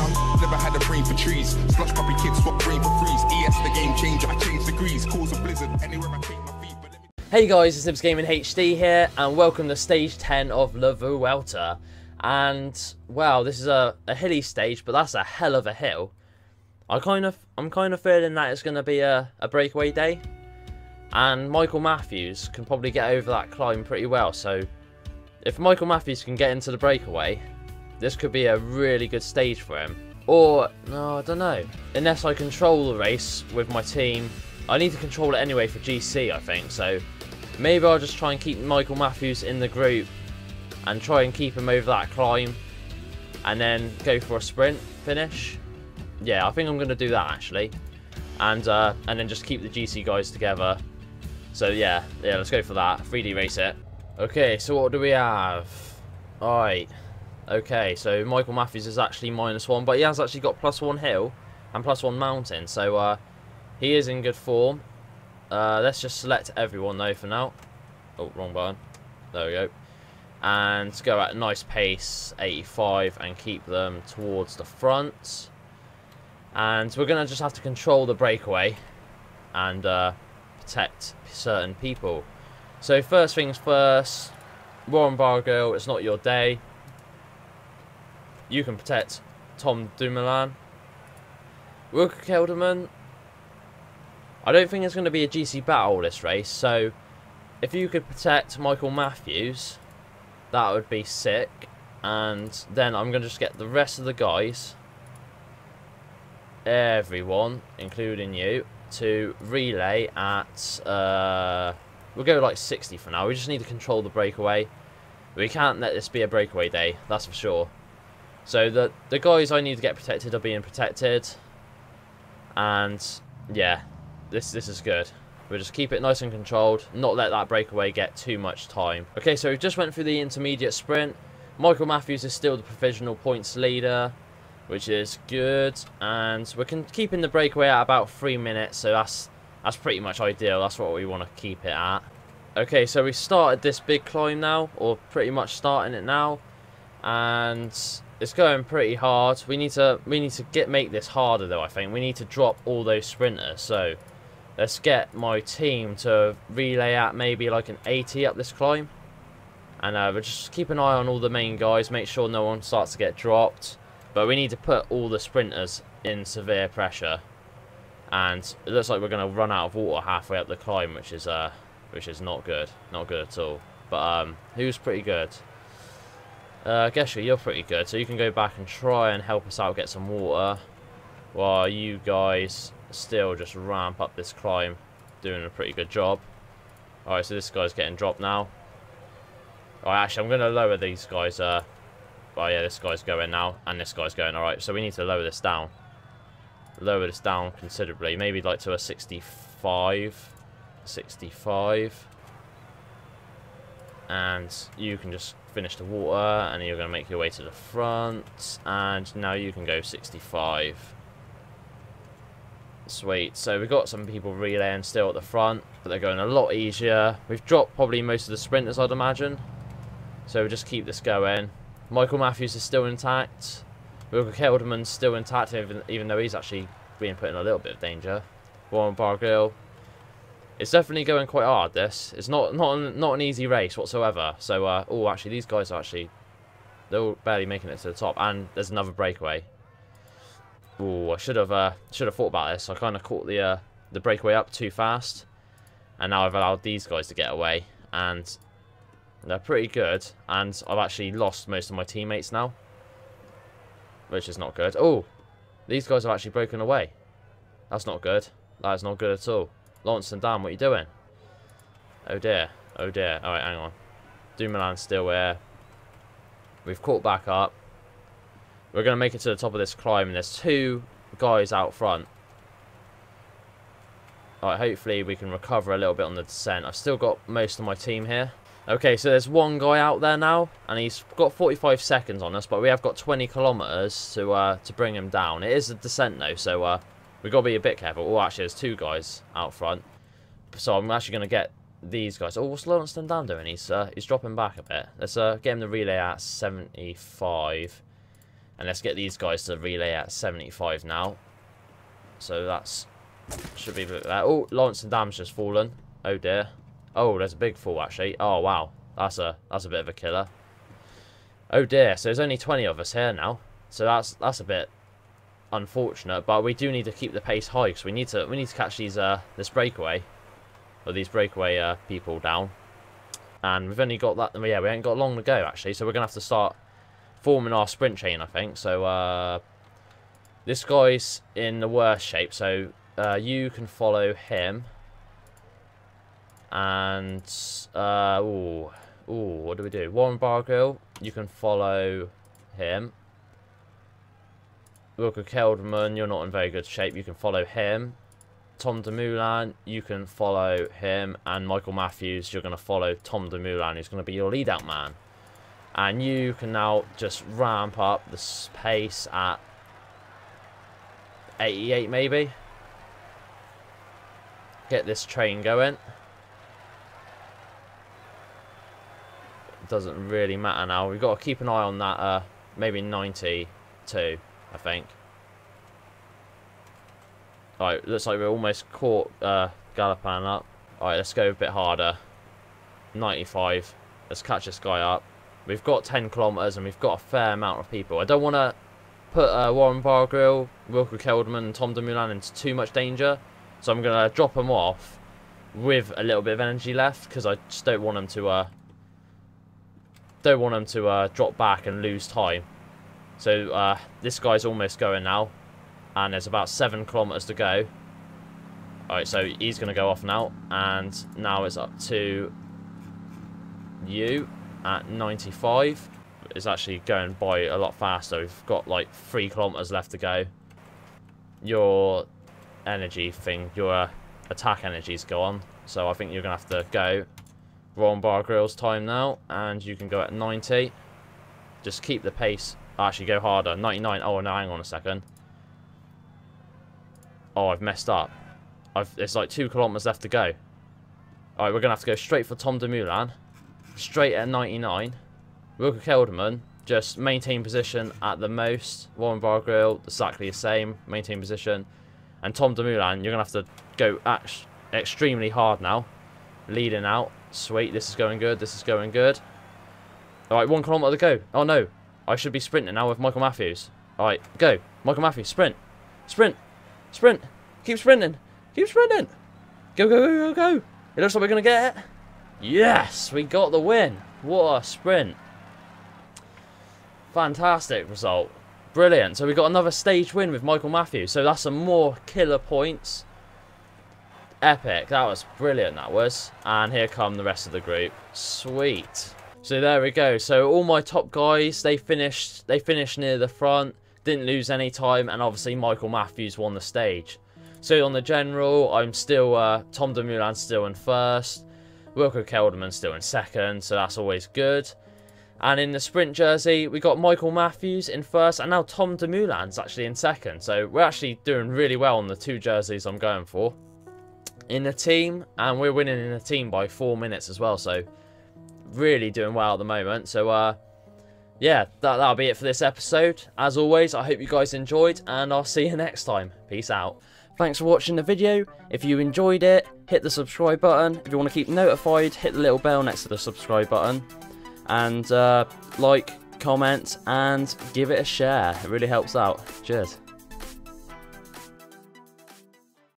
was never had a brain for trees. Slush puppy kids swap brain for freeze. ES the game changer, I change degrees. Cause a blizzard anywhere I take my feet. But me Hey guys, it's Nibz Gaming HD here, and welcome to stage 10 of La Vuelta. And, wow, this is a, a hilly stage, but that's a hell of a hill. I kind of, I'm kind of feeling that it's going to be a, a breakaway day. And Michael Matthews can probably get over that climb pretty well, so if Michael Matthews can get into the breakaway, this could be a really good stage for him. Or, no, I don't know. Unless I control the race with my team. I need to control it anyway for GC, I think, so maybe I'll just try and keep Michael Matthews in the group and try and keep him over that climb and then go for a sprint finish. Yeah, I think I'm going to do that actually. And uh, and then just keep the GC guys together. So yeah, yeah, let's go for that. 3D race it. Okay, so what do we have? Alright. Okay, so Michael Matthews is actually minus one, but he has actually got plus one hill and plus one mountain. So uh, he is in good form. Uh, let's just select everyone though for now. Oh, wrong button. There we go. And go at a nice pace, 85, and keep them towards the front. And we're going to just have to control the breakaway and uh, protect certain people. So first things first, Warren Barguil, it's not your day. You can protect Tom Dumoulin. Wilco Kelderman, I don't think it's going to be a GC battle this race, so if you could protect Michael Matthews, that would be sick. And then I'm going to just get the rest of the guys, everyone, including you, to relay at, uh, we'll go like 60 for now. We just need to control the breakaway. We can't let this be a breakaway day, that's for sure. So the, the guys I need to get protected are being protected. And, yeah, this this is good. We'll just keep it nice and controlled, not let that breakaway get too much time. Okay, so we just went through the intermediate sprint. Michael Matthews is still the provisional points leader, which is good. And we're keeping the breakaway at about three minutes, so that's that's pretty much ideal. That's what we want to keep it at. Okay, so we started this big climb now, or pretty much starting it now, and it's going pretty hard. We need to we need to get make this harder though. I think we need to drop all those sprinters. So let's get my team to relay out maybe like an 80 up this climb, and uh, we'll just keep an eye on all the main guys. Make sure no one starts to get dropped. But we need to put all the sprinters in severe pressure, and it looks like we're going to run out of water halfway up the climb, which is uh which is not good, not good at all. But um, who's pretty good? Uh, I you're pretty good, so you can go back and try and help us out get some water, while you guys still just ramp up this climb, doing a pretty good job. Alright, so this guy's getting dropped now. Alright, actually, I'm going to lower these guys. Uh, oh yeah, this guy's going now, and this guy's going. Alright, so we need to lower this down. Lower this down considerably, maybe like to a 65. 65 and you can just finish the water and you're going to make your way to the front and now you can go 65 sweet. So we've got some people relaying still at the front but they're going a lot easier. We've dropped probably most of the sprinters I'd imagine. So we'll just keep this going. Michael Matthews is still intact. Wilco Kelderman's still intact even, even though he's actually being put in a little bit of danger. Warren Barguil it's definitely going quite hard. This it's not not not an easy race whatsoever. So uh, oh, actually, these guys are actually they're all barely making it to the top, and there's another breakaway. Oh, I should have uh, should have thought about this. I kind of caught the uh, the breakaway up too fast, and now I've allowed these guys to get away, and they're pretty good. And I've actually lost most of my teammates now, which is not good. Oh, these guys have actually broken away. That's not good. That is not good at all. Laurens ten Dam, what are you doing? Oh dear. Oh dear. Alright, hang on. Dumoulin's still there. We've caught back up. We're going to make it to the top of this climb, and there's two guys out front. Alright, hopefully we can recover a little bit on the descent. I've still got most of my team here. Okay, so there's one guy out there now, and he's got 45 seconds on us, but we have got 20 kilometers to uh, to bring him down. It is a descent though, so uh, we've got to be a bit careful. Oh, actually, there's two guys out front, so I'm actually going to get these guys. Oh, what's Laurens Dan doing? He's uh, he's dropping back a bit. Let's uh, get him the relay at 75. And let's get these guys to relay at 75 now. So that's should be. Oh, Laurens Dam's just fallen. Oh dear. Oh, there's a big fall actually. Oh wow, that's a that's a bit of a killer. Oh dear. So there's only 20 of us here now. So that's that's a bit unfortunate. But we do need to keep the pace high because we need to we need to catch these uh this breakaway or these breakaway uh, people down. And we've only got that. Yeah, we ain't got long to go actually. So we're gonna have to start forming our sprint chain, I think. So uh, this guy's in the worst shape. So uh, you can follow him. And uh, ooh, ooh, what do we do? Warren Barguil, you can follow him. Wilco Kelderman, you're not in very good shape. You can follow him. Tom Dumoulin, you can follow him. And Michael Matthews, you're going to follow Tom Dumoulin, who's going to be your lead out man. And you can now just ramp up the pace at 88 maybe. Get this train going. Doesn't really matter now. We've got to keep an eye on that, uh, maybe 92, I think. Alright, looks like we're almost caught uh, Gallopin up. Alright, let's go a bit harder. 95. Let's catch this guy up. We've got 10 kilometres and we've got a fair amount of people. I don't want to put uh, Warren Barguil, Wilco Kelderman and Tom Dumoulin into too much danger. So I'm going to drop them off with a little bit of energy left because I just don't want them to uh, don't want them to uh, drop back and lose time. So uh, this guy's almost going now and there's about 7 kilometres to go. Alright, so he's going to go off now and now it's up to you at 95 is actually going by a lot faster. We've got like three kilometers left to go. Your energy thing, your attack energies go on. So I think you're going to have to go. Warren Barguil's time now, and you can go at 90. Just keep the pace. Actually, go harder. 99. Oh, no, hang on a second. Oh, I've messed up. I've, there's like two kilometers left to go. Alright, we're going to have to go straight for Tom Dumoulin straight at 99. Wilco Kelderman, just maintain position at the most. Warren Barguil, exactly the same, maintain position. And Tom Dumoulin, you're going to have to go extremely hard now. Leading out. Sweet, this is going good, this is going good. Alright, one kilometre to go. Oh no, I should be sprinting now with Michael Matthews. Alright, go. Michael Matthews, sprint. Sprint. Sprint. Keep sprinting. Keep sprinting. Go, go, go, go, go. It looks like we're going to get it. Yes, we got the win. What a sprint. Fantastic result. Brilliant. So we got another stage win with Michael Matthews. So that's some more killer points. Epic. That was brilliant, that was. And here come the rest of the group. Sweet. So there we go. So all my top guys, they finished they finished near the front. Didn't lose any time. And obviously Michael Matthews won the stage. So on the general, I'm still, uh, Tom Dumoulin still in first. Wilco Kelderman still in second, so that's always good. And in the sprint jersey, we got Michael Matthews in first, and now Tom Dumoulin's actually in second. So we're actually doing really well on the two jerseys I'm going for. In the team, and we're winning in the team by four minutes as well, so really doing well at the moment. So, uh, yeah, that, that'll be it for this episode. As always, I hope you guys enjoyed, and I'll see you next time. Peace out. Thanks for watching the video. If you enjoyed it, hit the subscribe button. If you want to keep notified, hit the little bell next to the subscribe button. And uh, like, comment, and give it a share. It really helps out. Cheers.